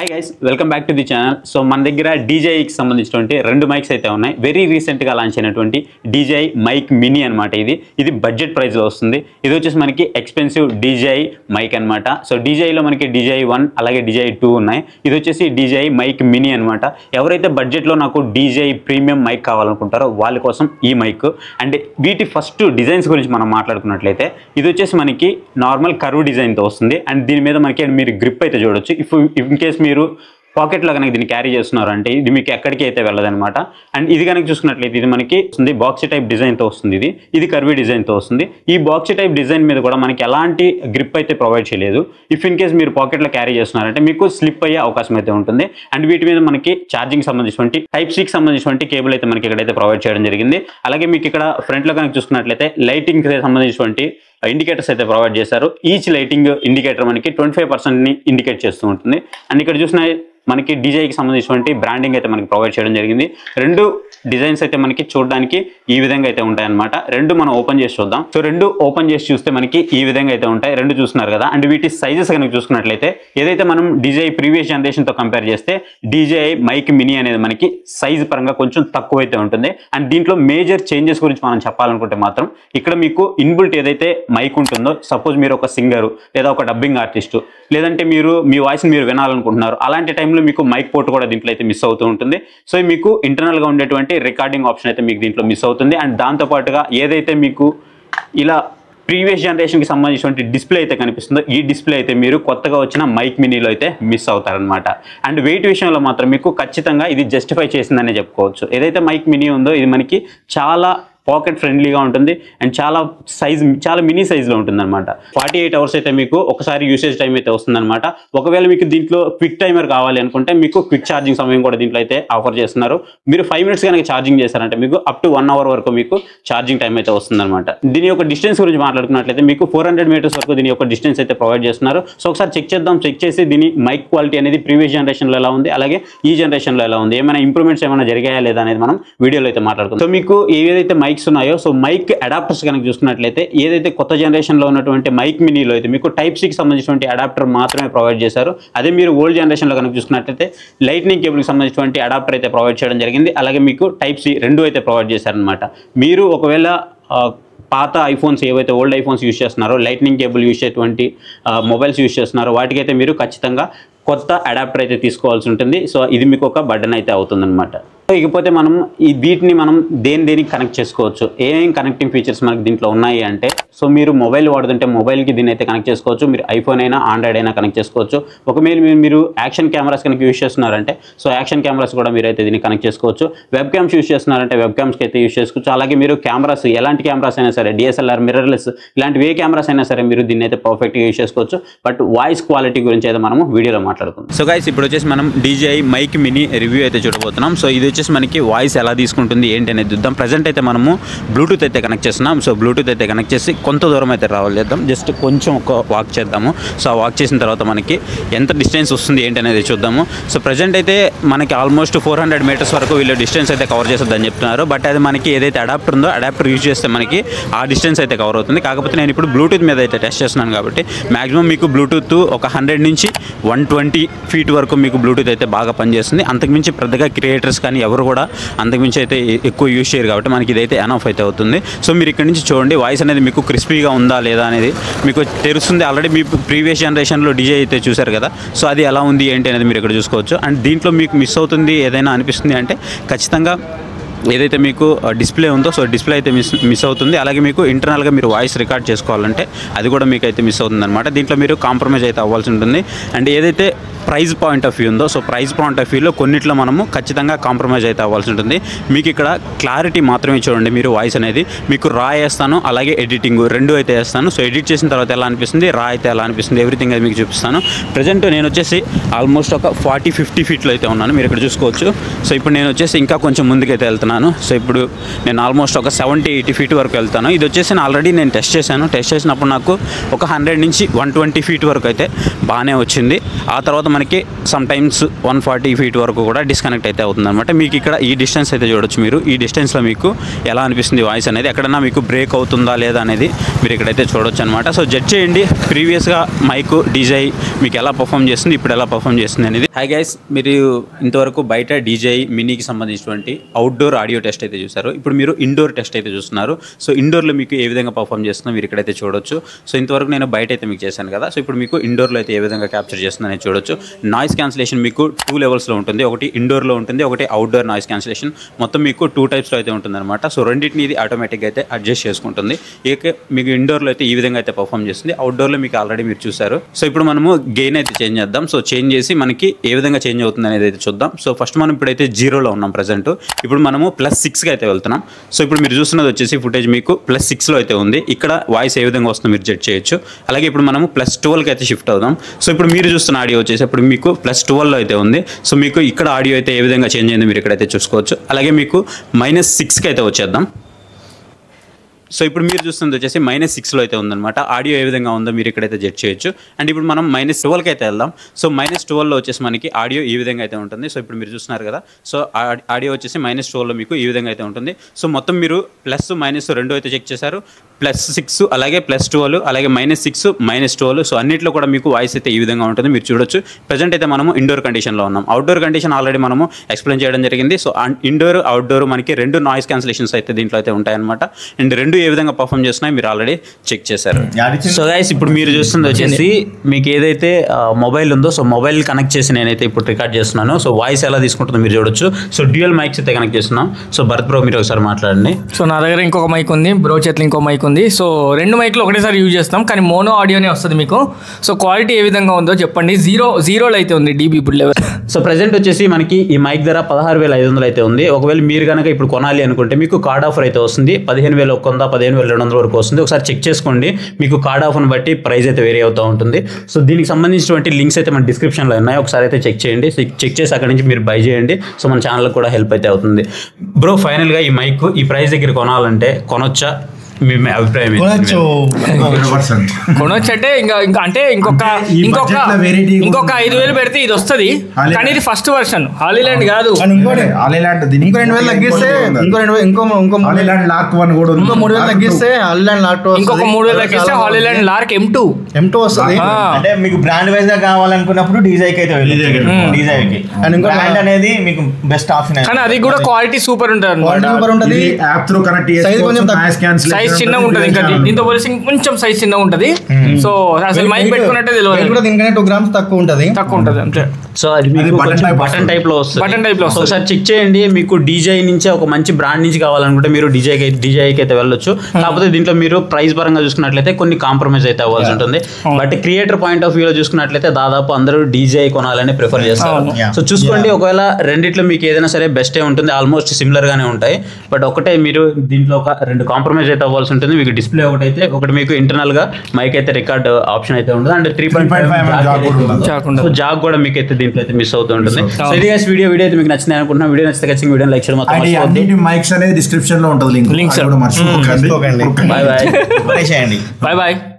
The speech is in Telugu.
Hi guys welcome back to the channel so మన దగ్గర డీజేఐకి సంబంధించినటువంటి రెండు మైక్స్ అయితే ఉన్నాయి. వెరీ రీసెంట్గా లాంచ్ అయినటువంటి డీజేఐ మైక్ మినీ అనమాట ఇది. ఇది బడ్జెట్ ప్రైస్లో వస్తుంది. ఇది వచ్చేసి మనకి ఎక్స్పెన్సివ్ డీజేఐ మైక్ అనమాట సో డీజేఐలో మనకి డీజేఐ వన్ అలాగే డీజేఐ టూ ఉన్నాయి. ఇది వచ్చేసి డీజేఐ మైక్ మినీ అనమాట ఎవరైతే బడ్జెట్లో నాకు డీజేఐ ప్రీమియం మైక్ కావాలనుకుంటారో వాళ్ళ కోసం ఈ మైక్ అండ్ వీటి ఫస్ట్ డిజైన్స్ గురించి మనం మాట్లాడుకున్నట్లయితే ఇది వచ్చేసి మనకి నార్మల్ కరువు డిజైన్తో వస్తుంది. అండ్ దీని మీద మనకి మీరు గ్రిప్ అయితే చూడొచ్చు. ఇఫ్ ఇన్ కేస్ మీరు మీరు పాకెట్లో కనుక దీన్ని క్యారీ చేస్తున్నారు అంటే ఇది మీకు ఎక్కడికి అయితే వెళ్ళదనమాట. అండ్ ఇది కనుక చూసుకున్నట్లయితే ఇది మనకి వస్తుంది బాక్స్ టైప్ డిజైన్తో వస్తుంది ఇది. ఇది కర్వీ డిజైన్తో వస్తుంది. ఈ బాక్స్ టైప్ డిజైన్ మీద కూడా మనకి ఎలాంటి గ్రిప్ అయితే ప్రొవైడ్ చేయలేదు. ఇఫ్ ఇన్ కేస్ మీరు పాకెట్లో క్యారీ చేస్తున్నారంటే మీకు స్లిప్ అయ్యే అవకాశం అయితే ఉంటుంది. అండ్ వీటి మీద మనకి ఛార్జింగ్ సంబంధించినటువంటి టైప్ సిక్స్ సంబంధించినటువంటి కేబుల్ అయితే మనకి ఇక్కడైతే ప్రొవైడ్ చేయడం జరిగింది. అలాగే మీకు ఇక్కడ ఫ్రంట్లో కనుక చూసుకున్నట్లయితే లైటింగ్ సంబంధించినటువంటి ఇండికేటర్స్ అయితే ప్రొవైడ్ చేశారు. ఈచ్ లైటింగ్ ఇండికేటర్ మనకి ట్వంటీ ఫైవ్ ఇండికేట్ చేస్తూ ఉంటుంది. అండ్ ఇక్కడ చూసిన మనకి డీజేకి సంబంధించినటువంటి బ్రాండింగ్ అయితే మనకి ప్రొవైడ్ చేయడం జరిగింది. రెండు డిజైన్స్ అయితే మనకి చూడడానికి ఈ విధంగా అయితే ఉంటాయన్నమాట. రెండు మనం ఓపెన్ చేసి చూద్దాం. సో రెండు ఓపెన్ చేసి చూస్తే మనకి ఈ విధంగా అయితే ఉంటాయి. రెండు చూస్తున్నారు కదా. అండ్ వీటి సైజెస్ కనుక చూసుకున్నట్లయితే ఏదైతే మనం డీజే ప్రీవియస్ జనరేషన్తో కంపేర్ చేస్తే డిజై మైక్ మినీ అనేది మనకి సైజ్ పరంగా కొంచెం తక్కువ అయితే ఉంటుంది. అండ్ దీంట్లో మేజర్ చేంజెస్ గురించి మనం చెప్పాలనుకుంటే మాత్రం ఇక్కడ మీకు ఇన్బుల్ట్ ఏదైతే మైక్ ఉంటుందో సపోజ్ మీరు ఒక సింగర్ లేదా ఒక డబ్బింగ్ ఆర్టిస్టు లేదంటే మీరు మీ వాయిస్ని మీరు వినాలనుకుంటున్నారు అలాంటి టైంలో మీకు మైక్ పోర్ట్ కూడా దీంట్లో అయితే మిస్ అవుతూ ఉంటుంది. సో మీకు ఇంటర్నల్గా ఉండేటువంటి రికార్డింగ్ ఆప్షన్ అయితే మీకు దీంట్లో మిస్ అవుతుంది. అండ్ దాంతోపాటుగా ఏదైతే మీకు ఇలా ప్రీవియస్ జనరేషన్కి సంబంధించినటువంటి డిస్ప్లే అయితే కనిపిస్తుందో ఈ డిస్ప్లే అయితే మీరు కొత్తగా వచ్చిన మైక్ మినీలో అయితే మిస్ అవుతారనమాట అండ్ వెయిట్ విషయంలో మాత్రం మీకు ఖచ్చితంగా ఇది జస్టిఫై చేసిందనే చెప్పుకోవచ్చు. ఏదైతే మైక్ మినీ ఉందో ఇది మనకి చాలా పాకెట్ ఫ్రెండ్లీగా ఉంటుంది అండ్ చాలా సైజ్ చాలా మినీ సైజ్లో ఉంటుంది అనమాట ఫార్టీ ఎయిట్ అవర్స్ అయితే మీకు ఒకసారి యూసేజ్ టైం అయితే వస్తుందన్నమాట. ఒకవేళ మీకు దీంట్లో క్విక్ టైమర్ కావాలి అనుకుంటే మీకు క్విక్ ఛార్జింగ్ సమయం కూడా దీంట్లో అయితే ఆఫర్ చేస్తున్నారు. మీరు ఫైవ్ మినిట్స్ కనుక ఛార్జింగ్ చేశారంటే మీకు అప్ టు వన్ అవర్ వరకు మీకు ఛార్జింగ్ టైం అయితే వస్తుందన్నమాట. దీని యొక్క డిస్టెన్స్ గురించి మాట్లాడుకున్నట్లయితే మీకు ఫోర్ హండ్రెడ్ మీటర్స్ వరకు దీని యొక్క డిస్టెన్స్ అయితే ప్రొవైడ్ చేస్తున్నారు. సో ఒకసారి చెక్ చేద్దాం. చెక్ చేసి దీని మైక్ క్వాలిటీ అనేది ప్రీవియస్ జనరేషన్లో ఎలా ఉంది? అలాగే ఈ జనరేషన్లో ఎలా ఉంది? ఏమైనా ఇంప్రూవ్మెంట్స్ ఏమైనా జరిగాయా లేదా అనేది మనం వీడియోలో అయితే మాట్లాడుకుందాం. సో మీకు ఏదైతే మైక్ మైక్స్ ఉన్నాయో సో మైక్ అడాప్టర్స్ కనుక చూసుకున్నట్లయితే ఏదైతే కొత్త జనరేషన్లో ఉన్నటువంటి మైక్ మినీలో అయితే మీకు టైప్ సికి సంబంధించినటువంటి అడాప్టర్ మాత్రమే ప్రొవైడ్ చేశారు. అదే మీరు ఓల్డ్ జనరేషన్లో కనుక చూసుకున్నట్లయితే లైట్నింగ్ కేబుల్కి సంబంధించినటువంటి అడాప్టర్ అయితే ప్రొవైడ్ చేయడం జరిగింది. అలాగే మీకు టైప్ సి రెండు అయితే ప్రొవైడ్ చేశారనమాట మీరు ఒకవేళ పాత ఐఫోన్స్ ఏవైతే ఓల్డ్ ఐఫోన్స్ యూస్ చేస్తున్నారో లైట్నింగ్ కేబుల్ యూస్ చేసేటువంటి మొబైల్స్ యూస్ చేస్తున్నారో వాటికైతే మీరు ఖచ్చితంగా కొత్త అడాప్టర్ అయితే తీసుకోవాల్సి ఉంటుంది. సో ఇది మీకు ఒక బడ్డన్ అయితే అవుతుందన్నమాట. ఇకపోతే మనం ఈ వీటిని మనం దేని దేనికి కనెక్ట్ చేసుకోవచ్చు? ఏమేం కనెక్టింగ్ ఫీచర్స్ మనకి దీంట్లో ఉన్నాయి అంటే సో మీరు మొబైల్ వాడుతుంటే మొబైల్కి దీన్ని అయితే కనెక్ట్ చేసుకోవచ్చు. మీరు ఐఫోన్ అయినా ఆండ్రాయిడ్ అయినా కనెక్ట్ చేసుకోవచ్చు. ఒకవేళ మీరు మీరు యాక్షన్ కెమెరాస్ కనుక యూస్ చేస్తున్నారంటే సో యాక్షన్ కెమెరాస్ కూడా మీరు అయితే దీన్ని కనెక్ట్ చేసుకోవచ్చు. వెబ్ క్యామ్స్ యూస్ చేస్తున్నారంటే వెబ్ క్యామ్స్కి అయితే యూస్ చేసుకోవచ్చు. అలాగే మీరు కెమెరాస్ ఎలాంటి కెమెరాస్ అయినా సరే డిఎస్ఎల్ఆర్ మిర్రర్లెస్ ఇలాంటి ఏ కెమెరాస్ అయినా సరే మీరు దీన్ని అయితే పర్ఫెక్ట్గా యూస్ చేసుకోవచ్చు. బట్ వాయిస్ క్వాలిటీ గురించి అయితే మనము వీడియోలో మాట్లాడుకుందాం. సో గైస్ ఇప్పుడు వచ్చేసి మనం డీజేఐ మైక్ మినీ రివ్యూ అయితే చూడబోతున్నాం. సో ఇది వచ్చేసి మనకి వాయిస్ ఎలా తీసుకుంటుంది ఏంటి అనేది చూద్దాం. ప్రజెంట్ అయితే మనము బ్లూటూత్ అయితే కనెక్ట్ చేస్తున్నాం. సో బ్లూటూత్ అయితే కనెక్ట్ చేసి కొంత దూరం అయితే రావాలి చేద్దాం. జస్ట్ కొంచెం ఒక వాక్ చేద్దాము. సో ఆ వాక్ చేసిన తర్వాత మనకి ఎంత డిస్టెన్స్ వస్తుంది ఏంటి అనేది చూద్దాము. సో ప్రజెంట్ అయితే మనకి ఆల్మోస్ట్ ఫోర్ హండ్రెడ్ మీటర్స్ వరకు వీళ్ళు డిస్టెన్స్ అయితే కవర్ చేస్తుందని చెప్తున్నారు. బట్ అది మనకి ఏదైతే అడాప్టర్ ఉందో అడాప్టర్ యూజ్ చేస్తే మనకి ఆ డిస్టెన్స్ అయితే కవర్ అవుతుంది. కాకపోతే నేను ఇప్పుడు బ్లూటూత్ మీద అయితే టెస్ట్ చేస్తున్నాను కాబట్టి మాక్సిమం మీకు బ్లూటూత్ ఒక హండ్రెడ్ నుంచి వన్ ట్వంటీ ఫీట్ వరకు మీకు బ్లూటూత్ అయితే బాగా పనిచేస్తుంది. అంతకుమించి పెద్దగా క్రియేటర్స్ కానీ ఎవరు కూడా అంతకుమించి అయితే ఎక్కువ యూజ్ చేయరు కాబట్టి మనకి ఇదైతే ఎనఫ్ అయితే అవుతుంది. సో మీరు ఇక్కడ నుంచి చూడండి వాయిస్ అనేది మీకు క్రిస్పీగా ఉందా లేదా అనేది మీకు తెలుస్తుంది. ఆల్రెడీ మీ ప్రీవియస్ జనరేషన్లో డిజే అయితే చూశారు కదా సో అది ఎలా ఉంది ఏంటి అనేది మీరు ఇక్కడ చూసుకోవచ్చు. అండ్ దీంట్లో మీకు మిస్ అవుతుంది ఏదైనా అనిపిస్తుంది అంటే ఖచ్చితంగా ఏదైతే మీకు డిస్ప్లే ఉందో సో డిస్ప్లే అయితే మిస్ మిస్ అవుతుంది. అలాగే మీకు ఇంటర్నల్గా మీరు వాయిస్ రికార్డ్ చేసుకోవాలంటే అది కూడా మీకు అయితే మిస్ అవుతుంది అనమాట దీంట్లో మీరు కాంప్రమైజ్ అయితే అవ్వాల్సి ఉంటుంది. అండ్ ఏదైతే ప్రైస్ పాయింట్ ఆఫ్ వ్యూ ఉందో సో ప్రైస్ పాయింట్ ఆఫ్ వ్యూలో కొన్నిట్లో మనము ఖచ్చితంగా కాంప్రమైజ్ అయితే అవ్వాల్సి ఉంటుంది. మీకు ఇక్కడ క్లారిటీ మాత్రమే చూడండి మీరు వాయిస్ అనేది. మీకు రా వేస్తాను అలాగే ఎడిటింగ్ రెండు అయితే వేస్తాను. సో ఎడిట్ చేసిన తర్వాత ఎలా అనిపిస్తుంది? రా అయితే ఎలా అనిపిస్తుంది? ఎవ్రీథింగ్ అది మీకు చూపిస్తాను. ప్రజెంట్ నేను వచ్చేసి ఆల్మోస్ట్ ఒక ఫార్టీ ఫిఫ్టీ ఫీట్లో అయితే ఉన్నాను. మీరు ఇక్కడ చూసుకోవచ్చు. సో ఇప్పుడు నేను వచ్చేసి ఇంకా కొంచెం ముందుకైతే వెళ్తున్నాను. వెళ్తున్నాను సో ఇప్పుడు నేను ఆల్మోస్ట్ ఒక సెవెంటీ ఎయిటీ ఫీట్ వరకు వెళ్తాను. ఇది వచ్చేసి నేను ఆల్రెడీ నేను టెస్ట్ చేశాను. టెస్ట్ చేసినప్పుడు నాకు ఒక హండ్రెడ్ నుంచి వన్ ట్వంటీ ఫీట్ వరకు అయితే బాగానే వచ్చింది. ఆ తర్వాత మనకి sometimes one forty feet వరకు కూడా డిస్కనెక్ట్ అయితే అవుతుంది అనమాట మీకు ఇక్కడ ఈ డిస్టెన్స్ అయితే చూడొచ్చు మీరు. ఈ డిస్టెన్స్లో మీకు ఎలా అనిపిస్తుంది వాయిస్ అనేది? ఎక్కడన్నా మీకు బ్రేక్ అవుతుందా లేదా అనేది మీరు ఇక్కడైతే చూడొచ్చు అనమాట సో జడ్జ్ చేయండి. ప్రీవియస్గా మైక్ డీజై మీకు ఎలా పర్ఫామ్ చేస్తుంది? ఇప్పుడు ఎలా పర్ఫామ్ చేస్తుంది అనేది. హై గైస్ మీరు ఇంతవరకు బయట డీజై మినీకి సంబంధించినటువంటి అవుట్డోర్ ఆడియో టెస్ట్ అయితే చూసారు ఇప్పుడు మీరు ఇండోర్ టెస్ట్ అయితే చూస్తున్నారు. సో ఇండోర్లో మీకు ఏ విధంగా పర్ఫామ్ చేస్తుందో మీరు ఇక్కడైతే చూడొచ్చు. సో ఇంతవరకు నేను బయట అయితే మీకు చేశాను కదా. సో ఇప్పుడు మీకు ఇండోర్లో అయితే ఏ విధంగా క్యాప్చర్ చేస్తుందో అనేది చూడొచ్చు. నాయిస్ క్యాన్సిలేషన్ మీకు టూ లెవెల్స్లో ఉంటుంది. ఒకటి ఇండోర్లో ఉంటుంది. ఒకటి అవుట్డోర్ నాయిస్ క్యాన్సిలేషన్. మొత్తం మీకు టూ టైప్స్లో అయితే ఉంటుంది అనమాట సో రెండింటిని ఇది ఆటోమేటిక్గా అయితే అడ్జస్ట్ చేసుకుంటుంది. ఇక మీకు ఇండోర్లో అయితే ఈ విధంగా అయితే పర్ఫామ్ చేస్తుంది. అవుట్డోర్లో మీకు ఆల్రెడీ మీరు చూసారు సో ఇప్పుడు మనము గెయిన్ అయితే చేంజ్ చేద్దాం. సో చేంజ్ చేసి మనకి ఏ విధంగా చేంజ్ అవుతుంది అనేది అయితే చూద్దాం. సో ఫస్ట్ మనం ఇప్పుడైతే జీరోలో ఉన్నాం ప్రజెంట్ ఇప్పుడు మనము ప్లస్ సిక్స్కి అయితే వెళ్తున్నాం. సో ఇప్పుడు మీరు చూస్తున్నది వచ్చేసి ఫుటేజ్ మీకు ప్లస్ సిక్స్లో అయితే ఉంది. ఇక్కడ వాయిస్ ఏ విధంగా వస్తుందో మీరు జడ్జ్ చేయొచ్చు. అలాగే ఇప్పుడు మనము ప్లస్ ట్వెల్వ్కి అయితే షిఫ్ట్ అవుదాం. సో ఇప్పుడు మీరు చూస్తున్న ఆడియో వచ్చేసి ఇప్పుడు మీకు ప్లస్ ట్వెల్వ్లో అయితే ఉంది. సో మీకు ఇక్కడ ఆడియో అయితే ఏ విధంగా చేంజ్ అయిందో మీరు ఇక్కడైతే చూసుకోవచ్చు. అలాగే మీకు మైనస్ సిక్స్కి అయితే వచ్చేద్దాం. సో ఇప్పుడు మీరు చూస్తుంది వచ్చేసి మైనస్ సిక్స్లో అయితే ఉందన్నమాట. ఆడియో ఏ విధంగా ఉందో మీరు ఇక్కడైతే జడ్జ్ చేయొచ్చు. అండ్ ఇప్పుడు మనం మైనస్ ట్వెల్వ్కి అయితే వెళ్దాం. సో మైనస్ ట్వెల్వ్లో వచ్చేసి మనకి ఆడియో ఈ విధంగా అయితే ఉంటుంది. సో ఇప్పుడు మీరు చూస్తున్నారు కదా. సో ఆడియో వచ్చేసి మైనస్ ట్వెల్వ్లో మీకు ఈ విధంగా అయితే ఉంటుంది. సో మొత్తం మీరు ప్లస్ మైనస్ రెండు అయితే చెక్ చేశారు. ప్లస్ సిక్స్ అలాగే ప్లస్ ట్వెల్వ్ అలాగే minus six minus twelve. So అన్నిట్లో కూడా మీకు వాయిస్ అయితే ఈ విధంగా ఉంటుంది. మీరు చూడొచ్చు. ప్రజెంట్ అయితే మనము ఇండోర్ కండిషన్లో ఉన్నాం. అవుట్డోర్ కండిషన్ ఆల్రెడీ మనము ఎక్స్ప్లెయిన్ చేయడం జరిగింది. సో ఇండోర్ అవుట్డోర్ మనకి రెండు నాయిస్ క్యాన్సిలేషన్స్ అయితే దీంట్లో అయితే ఉంటాయన్నమాట. అండ్ రెండు ఏ విధంగా పర్ఫామ్ చేస్తున్నాయి మీరు ఆల్రెడీ చెక్ చేశారు. సో గైస్ ఇప్పుడు మీరు చూస్తుంది వచ్చేసి మీకు ఏదైతే మొబైల్ ఉందో సో మొబైల్ కనెక్ట్ చేసి నేనైతే ఇప్పుడు రికార్డ్ చేస్తున్నాను. సో వాయిస్ ఎలా తీసుకుంటుందో మీరు చూడొచ్చు. సో డ్యూయల్ మైక్స్ అయితే కనెక్ట్ చేస్తున్నాం. సో భరత్ బ్రో మీరు ఒకసారి మాట్లాడండి. సో నా దగ్గర ఇంకొక మైక్ ఉంది. బ్రో చేతిలో ఇంకో మైక్ ఉంది సో రెండు మైక్లు ఒకటేసారి యూజ్ చేస్తాం కానీ మోనో ఆడియోనే వస్తుంది మీకు. సో క్వాలిటీ ఏ విధంగా ఉందో చెప్పండి. జీరో జీరోలో అయితే ఉంది డీబీ ఇప్పుడు లెవెల్. సో ప్రజెంట్ వచ్చేసి మనకి ఈ మైక్ ధర పదహారు వేల ఐదు వందలు అయితే ఉంది. ఒకవేళ మీరు కనుక ఇప్పుడు కొనాలి అనుకుంటే మీకు కార్డ్ ఆఫర్ అయితే వస్తుంది. పదిహేను వేల ఒక వంద పదిహేను వేల రెండు వందల వరకు వస్తుంది. ఒకసారి చెక్ చేసుకోండి. మీకు కార్డ్ ఆఫర్ని బట్టి ప్రైస్ అయితే వేరే అవుతూ ఉంటుంది. సో దీనికి సంబంధించినటువంటి లింక్స్ అయితే మన డిస్క్రిప్షన్లో ఉన్నాయి. ఒకసారి అయితే చెక్ చేయండి. చెక్ చేసి అక్కడ నుంచి మీరు బై చేయండి. సో మన ఛానల్కి కూడా హెల్ప్ అయితే అవుతుంది. బ్రో ఫైనల్గా ఈ మైక్ ఈ ప్రైస్ దగ్గర కొనాలంటే కొనొచ్చా? అభిప్రాయం? కొనొచ్చు. అంటే ఇంకా ఇంకా అంటే ఇంకొక ఇంకొక ఇంకొక. ఐదు వేలు పెడితే ఇది వస్తుంది. హాలీలాండ్. కానీ ఇది ఫస్ట్ వర్షన్ హాలీలాండ్ కాదు. ఇంకో రెండు వేలు తగ్గిస్తే ఇంకో రెండు వేలు ఇంకో ఇంకో ఆలీలాండ్ లాక్ వన్ కూడా ఇంకో మూడు వేలు తగ్గిస్తే అల్లాండ్ లాక్టో ఇంకొక మూడు వేలు తగ్గిస్తే Hollyland Lark M two M two వస్తుంది. అంటే మీకు బ్రాండ్ వైజ్గా కావాలనుకున్నప్పుడు డీజైకి అయితే. డీజైకి And ఇంకో బ్రాండ్ అనేది మీకు బెస్ట్ ఆప్షన్ కానీ అది కూడా క్వాలిటీ సూపర్ ఉంటుంది సూపర్ ఉంటుంది. యాప్ త్రూ కనెక్ట్ Size కొంచెం తక్కువ- సైజ్ చిన్నగా ఉంటుంది ఇంకా. దీంతో పోలిసి కొంచెం సైజ్ చిన్నగా ఉంటుంది. సో అసలు మైక్ పెట్టుకున్నట్టే తెలియదు. టూ గ్రామ్స్ తక్కువ ఉంటుంది. తక్కువ ఉంటుంది అంతే. సో అది మీకు బటన్. టైప్లో వస్తుంది. Button type లో వస్తుంది. ఒకసారి చెక్ చేయండి. మీకు డీజై నుంచి ఒక మంచి బ్రాండ్ నుంచి కావాలనుకుంటే మీరు డీజై డీజైకి అయితే వెళ్ళొచ్చు. కాకపోతే దీంట్లో మీరు ప్రైస్ పరంగా చూసుకున్నట్లయితే కొన్ని కాంప్రమైజ్ అయితే అవ్వాల్సి ఉంటుంది. బట్ క్రియేటర్ పాయింట్ ఆఫ్ వ్యూలో చూసుకున్నట్లయితే దాదాపు అందరూ డీజై కొనాలని ప్రిఫర్ చేస్తారు. సో చూసుకోండి. ఒకవేళ రెండిట్లో మీకు ఏదైనా సరే బెస్టే ఉంటుంది. ఆల్మోస్ట్ సిమిలర్ గానే ఉంటాయి. బట్ ఒకటే మీరు దీంట్లో ఒక రెండు కాంప్రమైజ్ అయితే అవ్వాల్సి ఉంటుంది. మీకు డిస్ప్లే ఒకటి అయితే ఒకటి మీకు ఇంటర్నల్గా మైక్ అయితే రికార్డ్ ఆప్షన్ అయితే ఉంటుంది అండ్ త్రీ పాయింట్ 3.5 jack కూడా ఉంటుంది. చాకుండా సో జాగ్ కూడా మీకు అయితే దీంట్లో అయితే మిస్ అవుతూ ఉంటుంది. సో ఇది వీడియో వీడియో అయితే మీకు నచ్చింది అనుకుంటున్నా. వీడియో నచ్చితే ఖచ్చితంగా వీడియో లైక్ చేయడం మైక్స్ అనేది డిస్క్రిప్షన్లో ఉంటుంది లింక్. Links. కూడా మర్చిపోకండి. మర్చిపోకండి. బాయ్